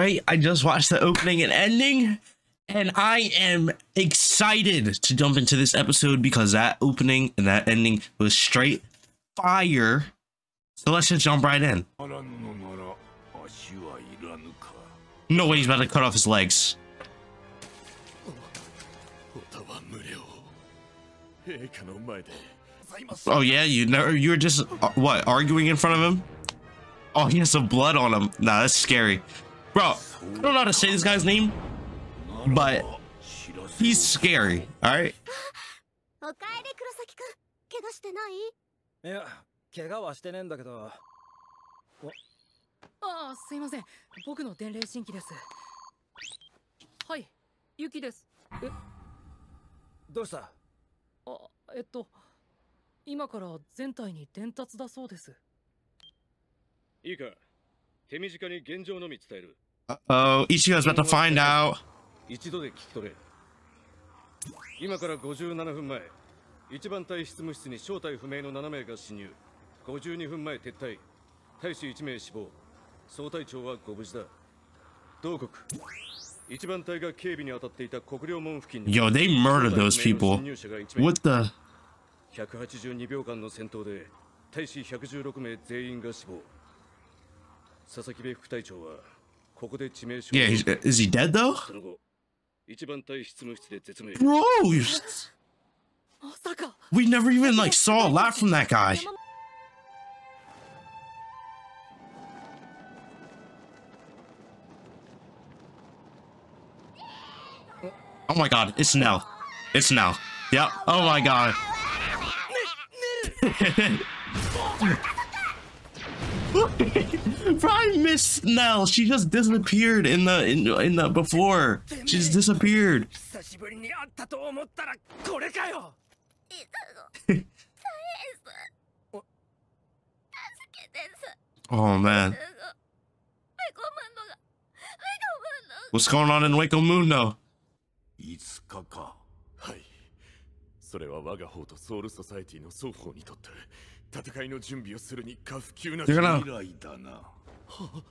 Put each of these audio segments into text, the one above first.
right? I just watched the opening and ending, and I am excited to jump into this episode because that opening and that ending was straight fire. So let's just jump right in. No way he's about to cut off his legs. Oh yeah, you never you were just uh, what arguing in front of him? Oh, he has some blood on him. Nah, that's scary. Bro. I don't know how to say this guy's name, but he's scary. All right. おかえり黒崎くん怪我してないいや怪我はしてねえんだけどああすいません僕の伝令新規ですはいユキですどうした？あえっと今から全体に伝達だそうですいいか手短に現状のみ伝える。Oh, Ichigo's about to find out. 一度で聞き取れ。今から57分前。一番隊執務室に正体不明の7名が侵入。52分前撤退。大使1名死亡。総隊長はご無事だ。同国。一番隊が警備に当たっていた国領門付近に。Yo, they murdered those people. の侵入者が1名。What the? 182秒間の戦闘で大使116名全員が死亡 Yeah, he's, uh, is he dead though? Bro, we never even like saw a lot from that guy. Oh my god, it's Nel. It's Nel. Yep. Oh my god. I miss Nel. She just disappeared in the in, in the before. She just disappeared. oh man. What's going on in Hueco Mundo? それは我が方とソウルソサエティの双方にとって戦いの準備をするに過不及な未来だな。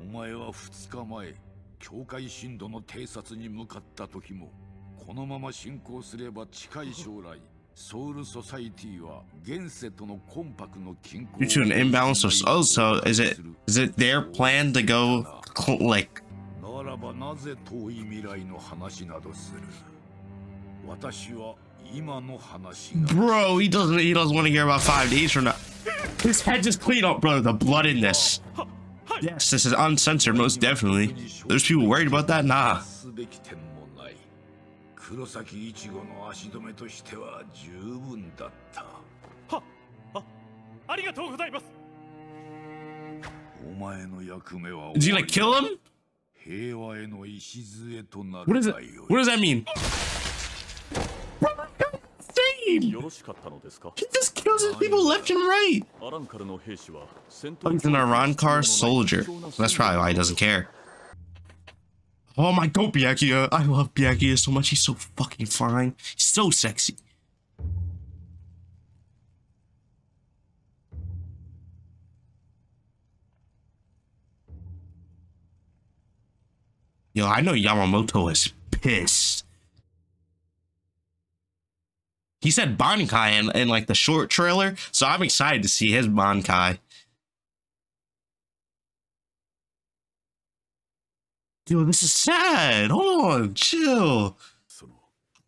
お前は2日前境界深度の偵察に向かった時もこのまま進行すれば近い将来 ソウルソサイティは現世とのコンパクの均衡 Due to an imbalance of oh, so is it is it their plan to go like ならばなぜ遠い未来の話などする。私は Bro, he doesn't he doesn't want to hear about 5Ds from now. His head just cleaned up, brother. The blood in this. Yes, this is uncensored, most definitely. There's people worried about that? Nah. Did you like kill him? What is it? What does that mean? He just kills his people left and right! He's an Arrancar soldier. That's probably why he doesn't care. Oh my god, Byakuya. I love Byakuya so much. He's so fucking fine. He's so sexy. Yo, I know Yamamoto is pissed. He said Bankai in, in like the short trailer, so I'm excited to see his Bankai. Dude, this is sad. Hold on, chill.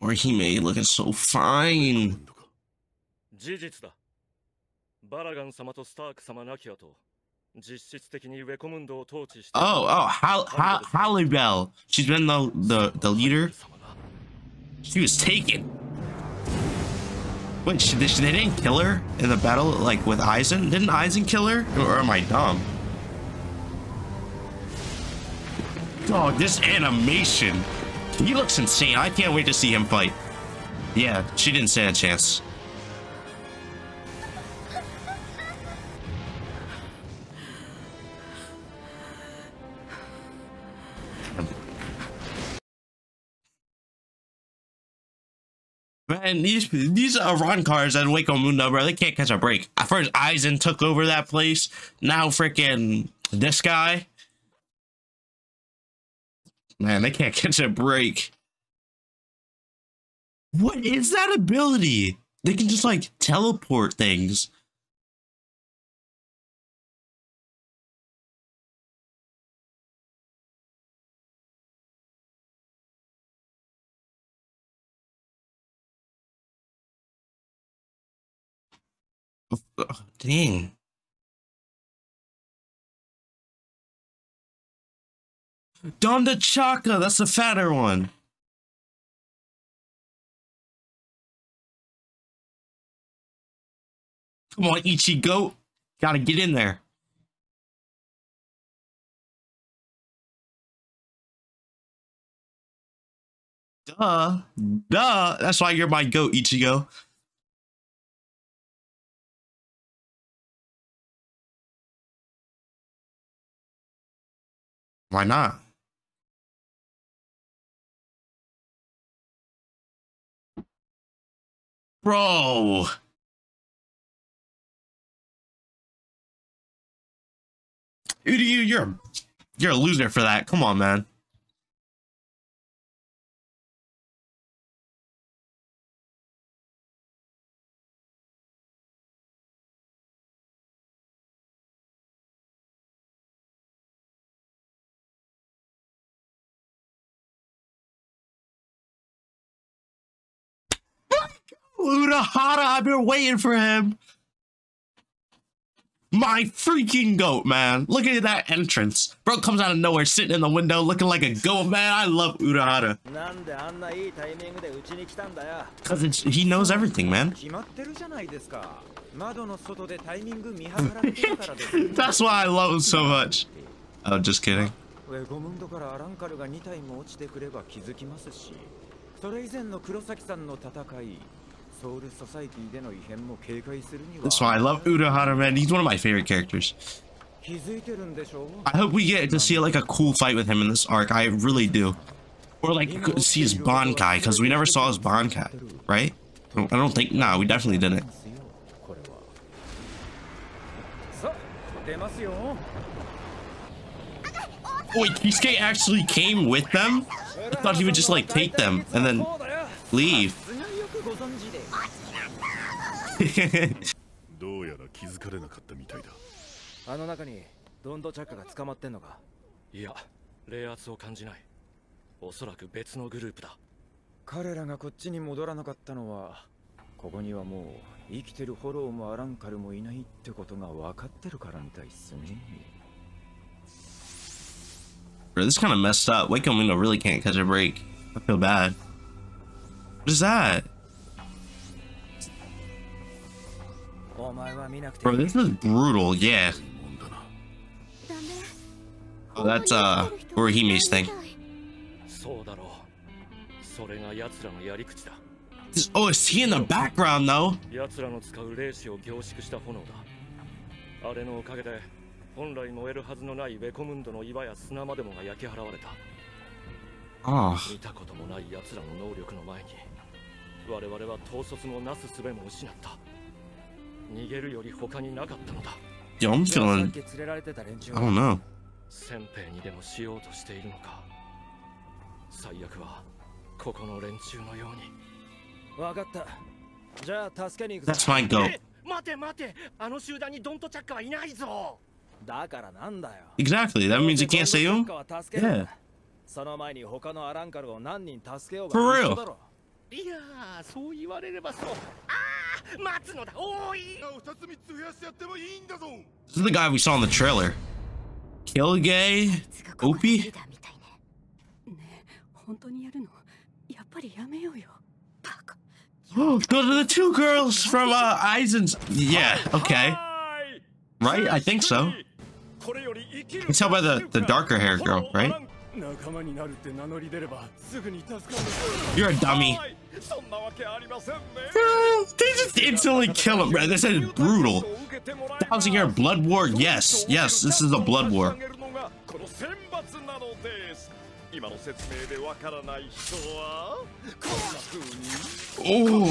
may looking so fine. 事実だバラガン様とスターク様なき後実質的にウェコムンドを統治して Oh, oh, Hall She's been the, the, the leader. She was taken. Wait, she, they, they didn't kill her in the battle, like with Aizen? Didn't Aizen kill her? Or am I dumb? Dog, this animation. He looks insane. I can't wait to see him fight. Yeah, she didn't stand a chance. Man, these these run cars at Hueco Mundo, bro, they can't catch a break. At first, Aizen took over that place. Now, freaking this guy. Man, they can't catch a break. What is that ability? They can just like teleport things. Oh, dang. Dondochakka, that's the fatter one. Come on, Ichigo. Gotta get in there. Duh. Duh. That's why you're my goat, Ichigo. Why not? Bro. Uryu, you're you're a loser for that. Come on, man. Urahara, I've been waiting for him. My freaking goat, man. Look at that entrance. Bro comes out of nowhere, sitting in the window, looking like a goat, man. I love Urahara. なんであんないいタイミングでうちに来たんだよ Because it's, he knows everything, man. 決まってるじゃないですか窓の外でタイミング見計らってるからですよ That's why I love him so much. Oh, just kidding. ウェゴムンドからアランカルが2体も落ちてくれば気づきますしそれ以前の黒崎さんの戦い that's why I love Urahara, man. He's one of my favorite characters. I hope we get to see like a cool fight with him in this arc. I really do. Or like see his Bankai, because we never saw his Bankai, right? I don't think, nah, we definitely didn't. Wait, Kisuke actually came with them? I thought he would just like take them and then leave. どうやら気づかれなかったみたいだあの中にドンドチャッカが捕まってんのか？いや冷圧を感じないおそらく別のグループだ彼らがこっちに戻らなかったのはここにはもう生きてるフォローもアランカルもいないってことが分かってるからみたいっすね Bro, this kind of messed up. Wake Mundo really can't catch a break. I feel bad. What is that? Bro, this is brutal. Yeah. もんだなダメ Oh, that's uh Orohime's thing. そうだろうそれが奴らのやり口だ This- oh, is he in the background though? 奴らの使う霊視を凝縮した炎だあれのおかげで本来燃えるはずのないウェコムンドの岩や砂までもが焼き払われた Oh, 見たこともない奴らの能力の前に我々は統率もなす術も失った 逃げるより他になかったのだ。I'm じゃあさっ feeling. き連れられてた連中 I don't know. 先兵にでもしようとしているのか。最悪はここの連中のように。分かった。じゃあ助けに行く That's my. え待て待て。あの集団にドントチャッカはいないぞ。だからなんだよ。Exactly. That means you can't Yeah. その前に他のアランカルを何人助けよう For が real. 一緒だろ。いやーそう言われればそう This is the guy we saw in the trailer. Quilge? Opie? Oh, go to the two girls from uh, Aizen's. Yeah, okay. Right? I think so. You can tell by the, the darker hair girl, right? 仲間になるって名乗り出ればすぐに助かる You're a dummy. そんなわけありませんね They just instantly kill him, bro. This is brutal. Thousand year blood war? Yes, yes, this is a blood war. この選抜なのです今の説明でわからない人はこんな風に Oh,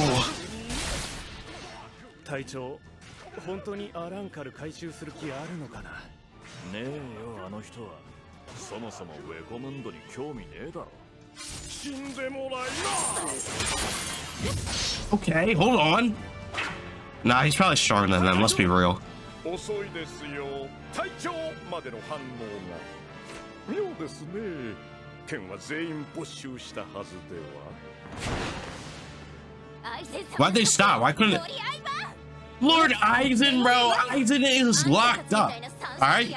隊長本当にアランカル回収する気あるのかなねえよあの人は そもそもウェコムンドに興味ねえだろ死んでもらいな Okay, hold on. Nah, he's probably stronger than them, let's be real. 遅いですよ隊長までの反応が妙ですね剣は全員没収したはずでは Why'd they stop? Why couldn't Lord Aizen, bro! Aizen is locked up. Alright?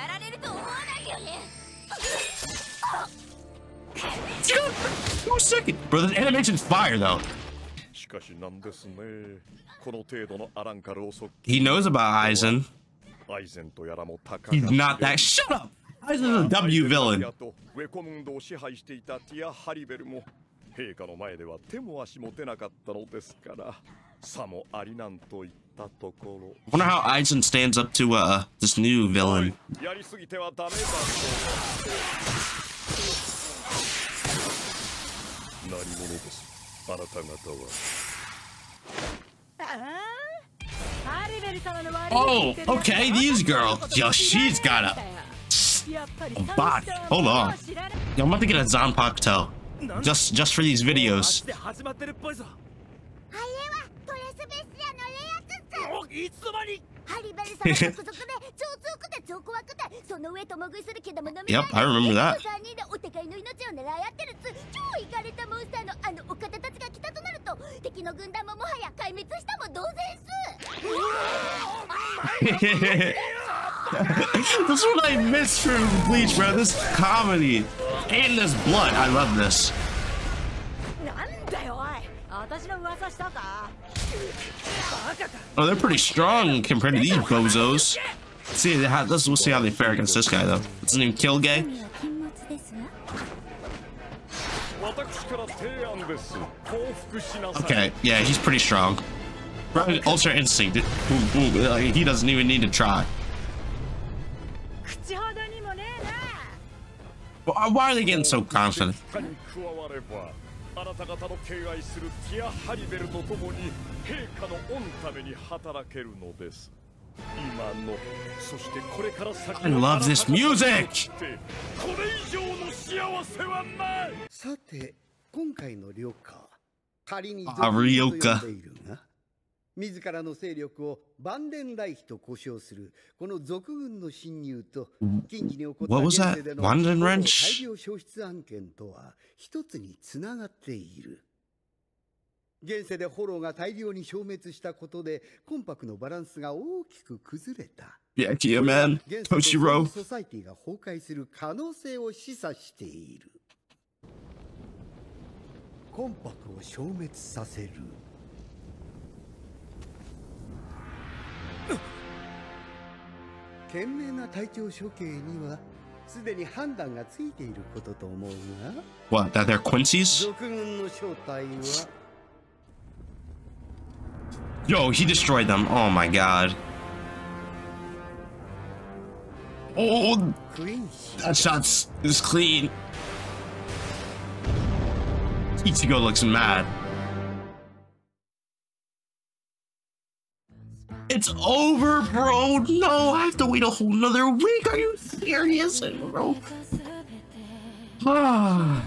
All right. Two seconds, bro. The animation's fire though. しかしなんですねこの程度のアランカルをそっ He knows about Eisen. アイゼンとやらも高 He's not that. Shut up. Eisen's a W villain. とウェコムンドを支配していたティア・ハリベルも陛下の前では手も足も出なかったのですからさもありなんと言ったところ Wonder how Eisen stands up to uh this new villain. やりすぎてはダメだと 何者ですあなた方は Oh, okay, these girls. Yo, she's got a body. Hold on. Yo, I'm about to get a Zanpakuto. Just just for these videos. Yep, I remember that. That's what I miss from Bleach, bro. This comedy and this blood. I love this. Oh, they're pretty strong compared to these bozos. See how this. We'll see how they fare against this guy though. It's not even Quilge. Okay, yeah, he's pretty strong. Ultra instinct. He doesn't even need to try. Why are they getting so confident? 他に加わればあなた方の敬愛するティア・ハリベルと共に陛下の御ために働けるのです今のそしてこれから先 I の love this music! これ以上の幸せはないさて今回の旅客仮にあ俗人旅客と呼んでいるが自らの勢力を万年来妃と呼称するこの賊軍の侵入と近畿に起こった What was that? 現世での London ほぼ Wrench? 大量消失案件とは一つにつながっている 現世でホローが大量に消滅したことでコンパクのバランスが大きく崩れた Yeah, yeah, man. Toshiro. ソサイティが崩壊する可能性を示唆しているコンパクを消滅させる懸命な隊長処刑にはすでに判断がついていることと思うが What? That they're Quincy's? 賊軍の正体は Yo, he destroyed them. Oh my god. Oh, clean. that shot's is clean. Ichigo looks mad. It's over, bro. No, I have to wait a whole nother week. Are you serious, bro? oh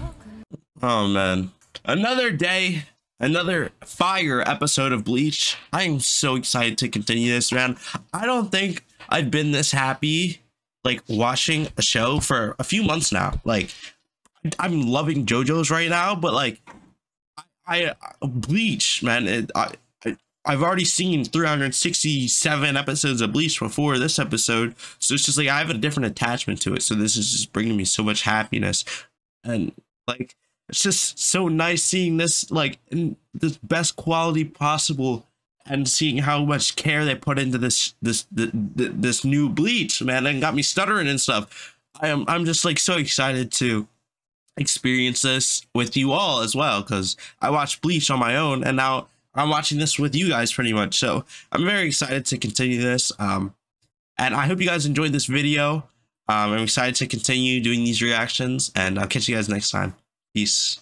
man, another day another fire episode of Bleach. I am so excited to continue this, man. I don't think I've been this happy like watching a show for a few months now. Like I'm loving JoJo's right now, but like I, I Bleach, man, it, I, I I've already seen 367 episodes of Bleach before this episode, so it's just like I have a different attachment to it. So this is just bringing me so much happiness, and like it's just so nice seeing this like in the best quality possible and seeing how much care they put into this this this, this new bleach man and got me stuttering and stuff. I am i'm just like so excited to experience this with you all as well because i watched bleach on my own and now i'm watching this with you guys pretty much. So i'm very excited to continue this um and i hope you guys enjoyed this video. Um i'm excited to continue doing these reactions and i'll catch you guys next time peace